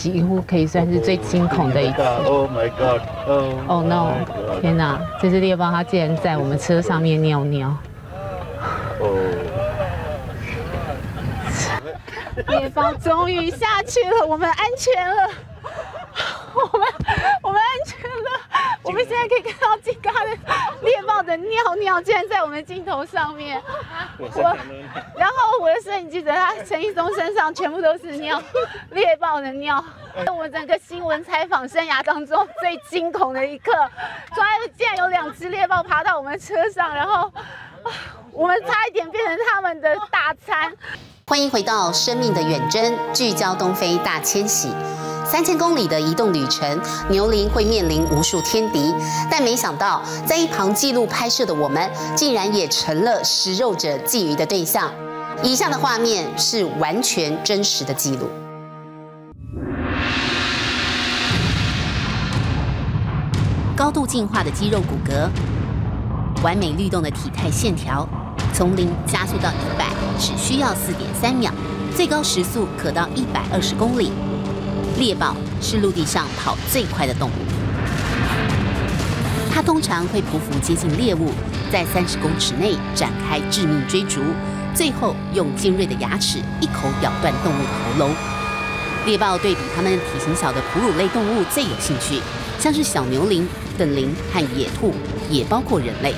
几乎可以算是最惊恐的一次。Oh my god! Oh no! 天哪，这只猎豹它竟然在我们车上面尿尿。哦。猎豹终于下去了，我们安全了。我们我们安全了，我们现在可以看到金刚的猎豹的尿尿，竟然在我们镜头上面。我，然后我的摄影记者他陈一松身上全部都是尿，猎豹的尿。我整个新闻采访生涯当中最惊恐的一刻，突然竟然有两只猎豹爬到我们车上，然后我们差一点变成他们的大餐。欢迎回到生命的远征，聚焦东非大迁徙。三千公里的移动旅程，牛羚会面临无数天敌，但没想到在一旁记录拍摄的我们，竟然也成了食肉者觊觎的对象。以下的画面是完全真实的记录。高度进化的肌肉骨骼，完美律动的体态线条，从零加速到一百只需要四点三秒，最高时速可到一百二十公里。猎豹是陆地上跑最快的动物，它通常会匍匐接近猎物，在三十公尺内展开致命追逐，最后用尖锐的牙齿一口咬断动物的喉咙。猎豹对比它们体型小的哺乳类动物最有兴趣，像是小牛羚、等羚和野兔，也包括人类。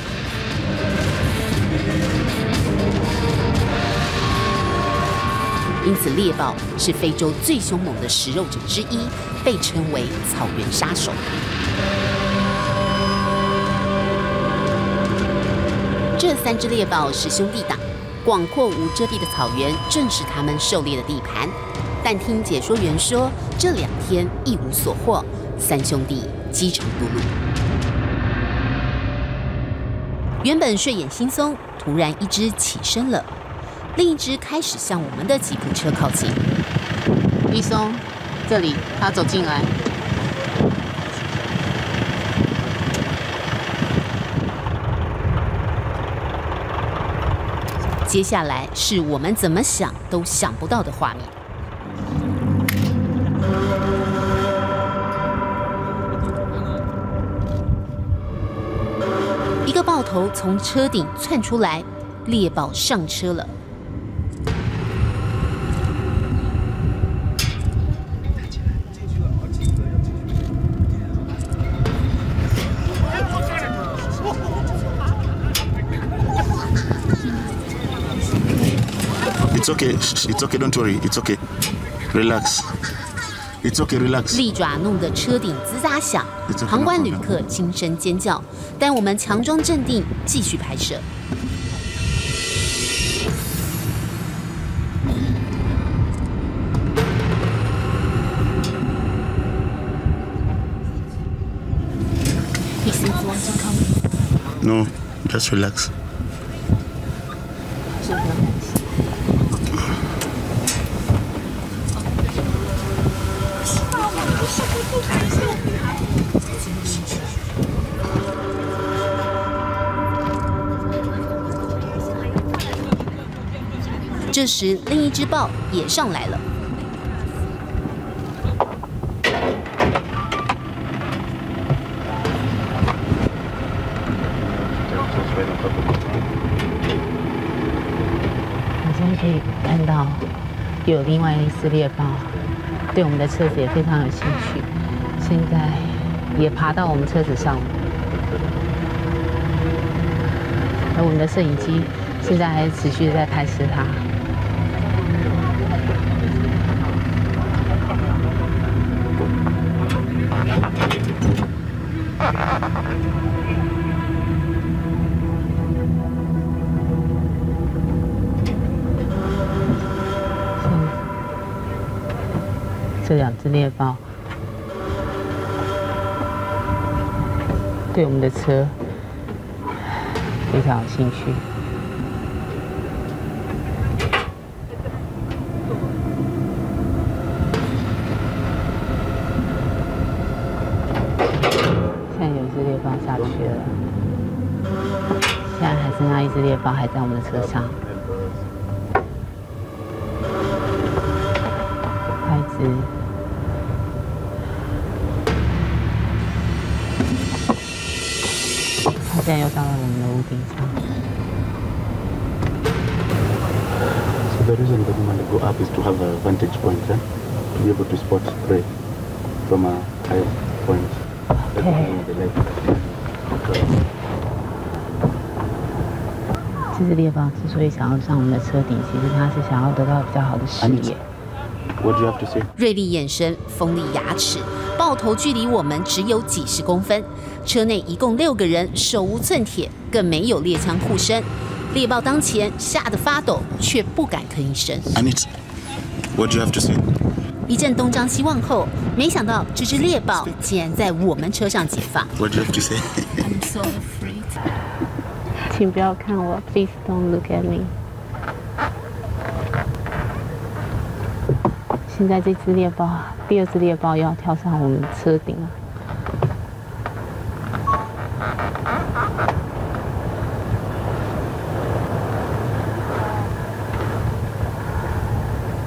因此，猎豹是非洲最凶猛的食肉者之一，被称为“草原杀手”。这三只猎豹是兄弟党，广阔无遮蔽的草原正是他们狩猎的地盘。但听解说员说，这两天一无所获，三兄弟饥肠辘辘。原本睡眼惺忪，突然一只起身了。另一只开始向我们的吉普车靠近。一松，这里，他走进来。接下来是我们怎么想都想不到的画面。一个爆头从车顶窜出来，猎豹上车了。Okay. It's okay. Don't worry. It's okay. Relax. It's okay. Relax. 利爪弄得车顶吱喳响，旁观旅客轻声尖叫，但我们强装镇定，继续拍摄。No, just relax. 这时，另一只豹也上来了。我现在可以看到，有另外一只猎豹，对我们的车子也非常有兴趣，现在也爬到我们车子上了。而我们的摄影机现在还持续在拍摄它。这两只猎豹对我们的车非常有兴趣。现在有一只猎豹下去了，现在还剩下一只猎豹还在我们的车上。他现在又到了我们的屋顶上。So the reason that we want to go up is to have a vantage point, then、eh? to be able to spot prey from a higher point. Okay. 这是猎豹之所以想要上我们的车顶，其实他是想要得到比较好的视野。What do you have to say? 锐利眼神，锋利牙齿，爆头距离我们只有几十公分。车内一共六个人，手无寸铁，更没有猎枪护身。猎豹当前，吓得发抖，却不敢吭一声。Anit, what do you have to say? 一阵东张西望后，没想到这只猎豹竟然在我们车上解放。What do you have to say? 请不要看我，Please don't look at me。现在这只猎豹，第二只猎豹要跳上我们车顶了。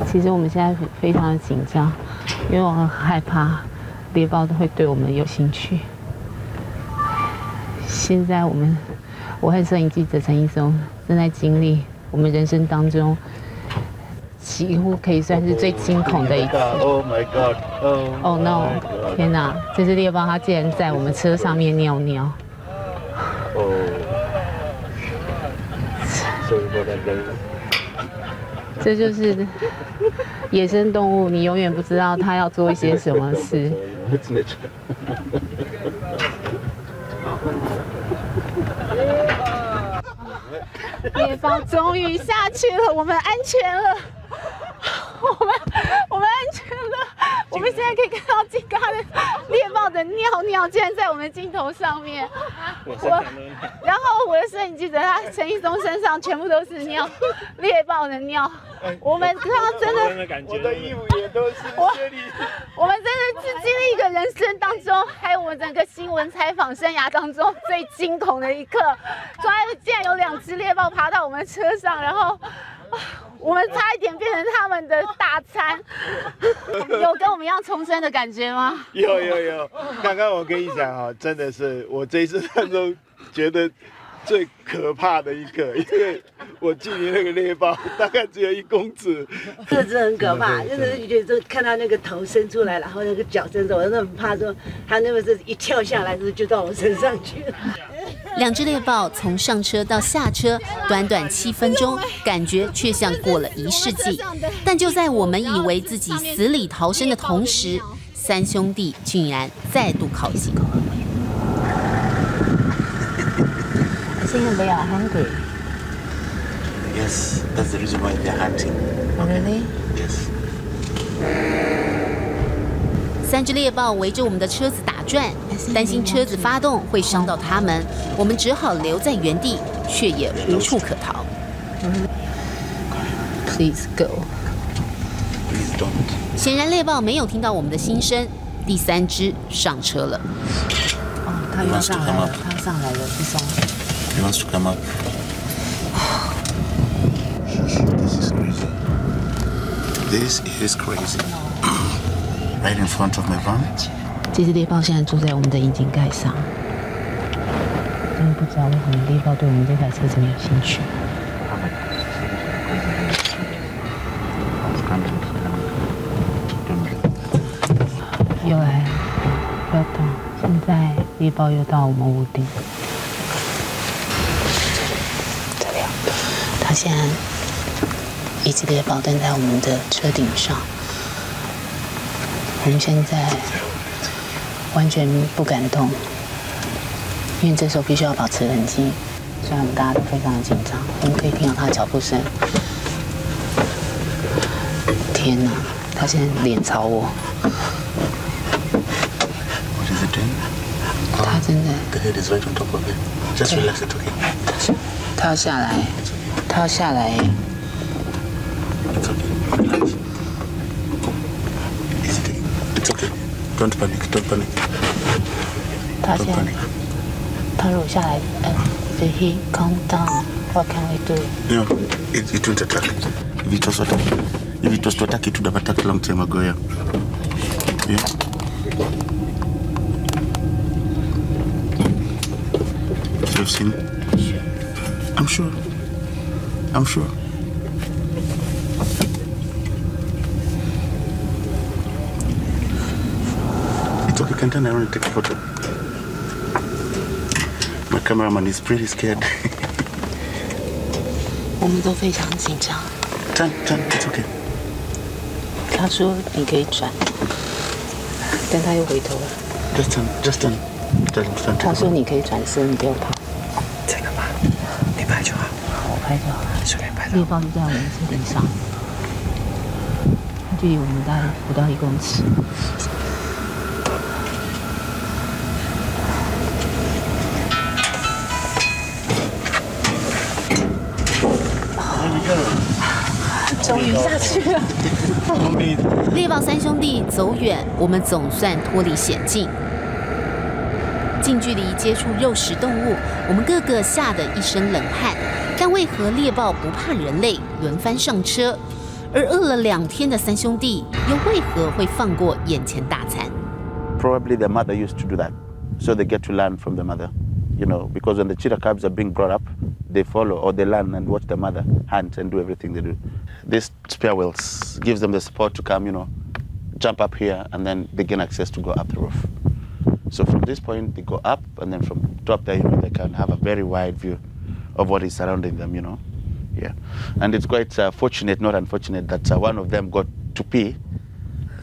其实我们现在非常的紧张，因为我很害怕猎豹都会对我们有兴趣。现在我们，我和摄影记者陈医生正在经历我们人生当中几乎可以算是最惊恐的一次。Oh my god. Oh, Oh no！天哪，这只猎豹它竟然在我们车上面尿尿。Oh. 这就是野生动物，你永远不知道它要做一些什么事。猎豹终于下去了，我们安全了，我们我们安全了。我们现在可以看到金刚的猎豹的尿尿，竟然在我们镜头上面。我，然后我的摄影记者他陈一松身上全部都是尿，猎豹的尿。我们刚刚真的。我的衣服也都是这里。我们真的是经历一个人生当中，还有我们整个新闻采访生涯当中最惊恐的一刻。突然竟然有两只猎豹爬到我们车上，然后啊我们差一点变成他们的大餐。有跟我们一样重生的感觉吗？有有有，刚刚我跟你讲啊，真的是我这一次当中觉得最可怕的一刻，因为我距离那个猎豹大概只有一公尺，这真的很可怕，真的是觉得看到那个头伸出来，然后那个脚伸出来，我真的很怕说他那么是一跳下来，就就到我身上去了。两只猎豹从上车到下车，短短七分钟，感觉却像过了一世纪。但就在我们以为自己死里逃生的同时，三兄弟竟然再度靠近。I think they are hungry. Yes, that's the reason why they're hunting. Really? Yes. 三只猎豹围着我们的车子打转，担心车子发动会伤到他们，我们只好留在原地，却也无处可逃。Please go. Please don't. 显然猎豹没有听到我们的心声，第三只上车了。哦，他又要上来了，他上来了，一松。He wants to come up. This is crazy. This is crazy. right in front of my van. 这只猎豹现在住在我们的引擎盖上，真的不知道为什么猎豹对我们这台车子没有兴趣。又来了，不要动。现在猎豹又到我们屋顶，这里啊，它现在一只猎豹站在我们的车顶上。我们现在完全不敢动，因为这时候必须要保持冷静。虽然我们大家都非常的紧张，我们可以听到他的脚步声。天哪，他现在脸朝我，What is it doing? 他真的，The head is right on top of it. Just relax it, okay? 他要下来，他要下来。It's okay. Relax. Easy take it. It's okay. Don't panic. Don't panic. 他 Don't 现在 panic.，他如果下来，呃，Did he calm down? What can we do? No, it, it won't attack. If it was to attack, if it was to attack, it would have attacked long time ago. Yeah. Yeah. You've seen. I'm sure. I'm sure. It's okay, can turn around and take a photo. Cameraman pretty scared. 我们都非常紧张。转转，It's OK。他说你可以转，但他又回头了。Just turn, just turn, just turn. 他说你可以转身，你不要跑。真的吗？你拍就好。我拍就好。随便拍。那个就在我们这车顶上，距离我们大概不到一公尺。下去了。猎豹三兄弟走远，我们总算脱离险境。近距离接触肉食动物，我们个个吓得一身冷汗。但为何猎豹不怕人类，轮番上车？而饿了两天的三兄弟，又为何会放过眼前大餐？Probably their mother used to do that. So they get to learn from the mother. You know, because when the cheetah cubs are being brought up, they follow or they learn and watch the mother hunt and do everything they do. This spear wheels gives them the support to come, you know, jump up here and then they gain access to go up the roof. So from this point, they go up and then from top there, you know, they can have a very wide view of what is surrounding them, you know. Yeah. And it's quite uh, fortunate, not unfortunate, that uh, one of them got to pee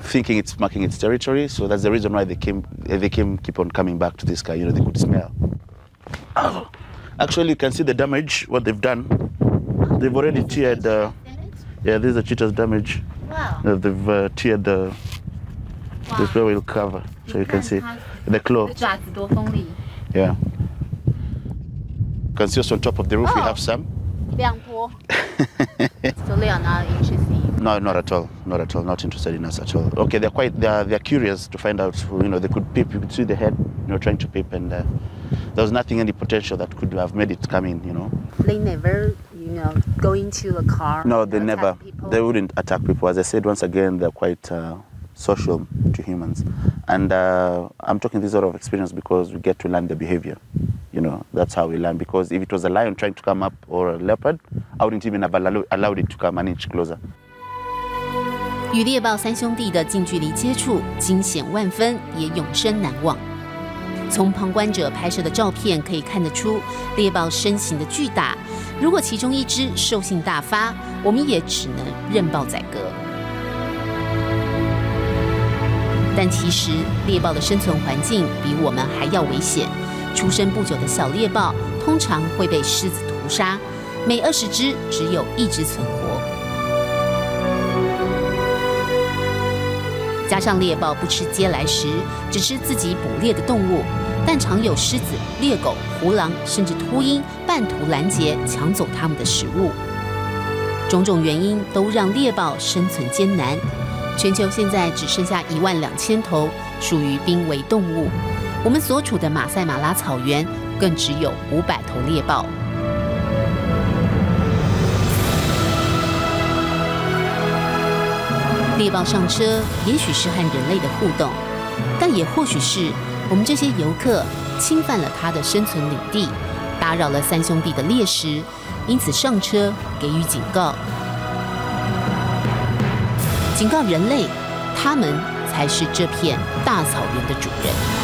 thinking it's marking its territory. So that's the reason why they came. They came, keep on coming back to this guy. You know, they could smell. Actually, you can see the damage. What they've done. They've already teared. Uh, yeah, these are cheetah's damage. Wow. Uh, they've uh, teared the. Wow. This where we'll cover, so you, you can, can see the claw. Yeah. You can see us on top of the roof. Oh. We have some. so not. No, not at all. Not at all. Not interested in us at all. Okay, they're quite. They're they're curious to find out. You know, they could peep. You could see the head. You know, trying to peep, and uh, there was nothing any potential that could have made it come in. You know. They never know, go into a car. No, they never. They wouldn't attack people. As I said once again, they're quite uh, social to humans, and uh, I'm talking this sort of experience because we get to learn their behavior. You know, that's how we learn. Because if it was a lion trying to come up or a leopard, I wouldn't even have allow- allowed it to come an inch closer. 与猎豹三兄弟的近距离接触，惊险万分，也永生难忘。 从旁观者拍摄的照片可以看得出，猎豹身形的巨大。如果其中一只兽性大发，我们也只能任豹宰割。但其实，猎豹的生存环境比我们还要危险。出生不久的小猎豹通常会被狮子屠杀，每二十只只有一只存活。加上猎豹不吃嗟来食，只吃自己捕猎的动物，但常有狮子、猎狗、胡狼甚至秃鹰半途拦截，抢走它们的食物。种种原因都让猎豹生存艰难。全球现在只剩下一万两千头属于濒危动物，我们所处的马赛马拉草原更只有五百头猎豹。猎豹上车，也许是和人类的互动，但也或许是我们这些游客侵犯了他的生存领地，打扰了三兄弟的猎食，因此上车给予警告，警告人类，他们才是这片大草原的主人。